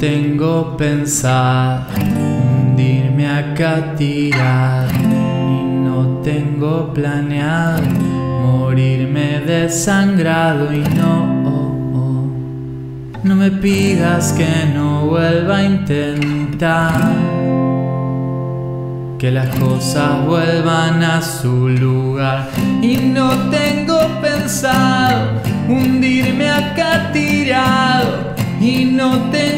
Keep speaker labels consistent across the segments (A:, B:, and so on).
A: tengo pensado hundirme acá tirado y no tengo planeado morirme desangrado y no, oh, oh. no me pidas que no vuelva a intentar que las cosas vuelvan a su lugar y no tengo pensado hundirme acá tirado y no tengo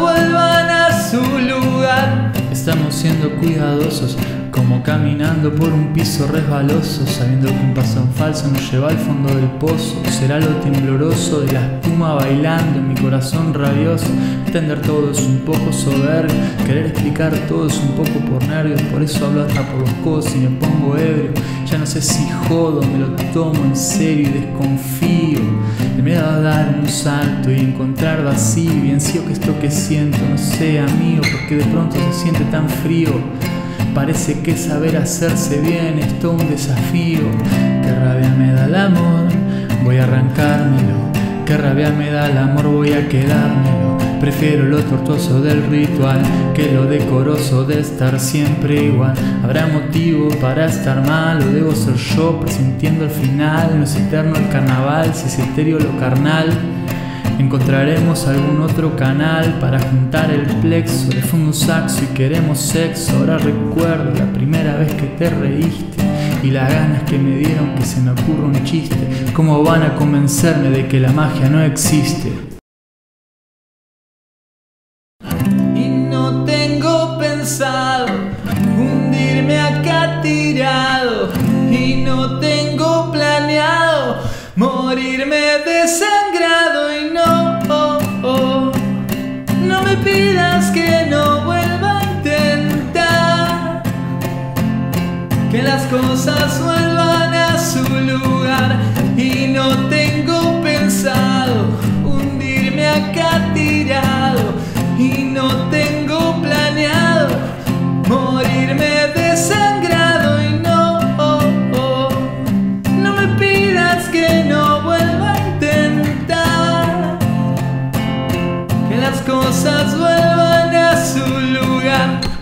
A: vuelvan a su lugar. Estamos siendo cuidadosos como caminando por un piso resbaloso, sabiendo que un paso en falso nos lleva al fondo del pozo. Será lo tembloroso de la espuma bailando en mi corazón rabioso. Entender todo es un poco soberbio, querer explicar todo es un poco por nervios. Por eso hablo hasta por los codos y me pongo ebrio. Ya no sé si jodo, me lo tomo en serio y desconfío. A dar un salto y encontrar vacío. Bien sí que esto que siento, no sé, amigo, porque de pronto se siente tan frío. Parece que saber hacerse bien es todo un desafío. Qué rabia me da el amor, voy a arrancármelo. Qué rabia me da el amor, voy a quedármelo. Prefiero lo tortuoso del ritual que lo decoroso de estar siempre igual. Habrá motivo para estar mal o debo ser yo presintiendo el final. No es eterno el carnaval, si es etéreo lo carnal. Encontraremos algún otro canal para juntar el plexo de fondo un saxo y queremos sexo. Ahora recuerdo la primera vez que te reíste y las ganas que me dieron que se me ocurra un chiste. ¿Cómo van a convencerme de que la magia no existe? Pensado hundirme acá tirado y no tengo planeado morirme desangrado y no, oh, oh, no me pidas que no vuelva a intentar que las cosas vuelvan a su lugar y no tengo las cosas vuelvan a su lugar.